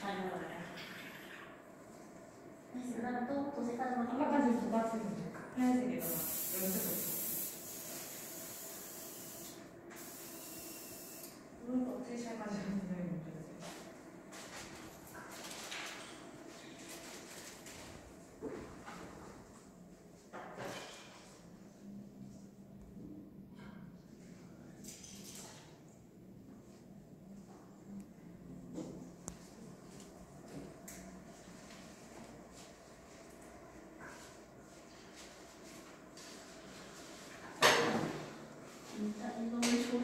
잘나오잖아요 다시 나또 도시사는 해봐가지고 두 가지 될 까? 해야지 이 거. 你再你都没出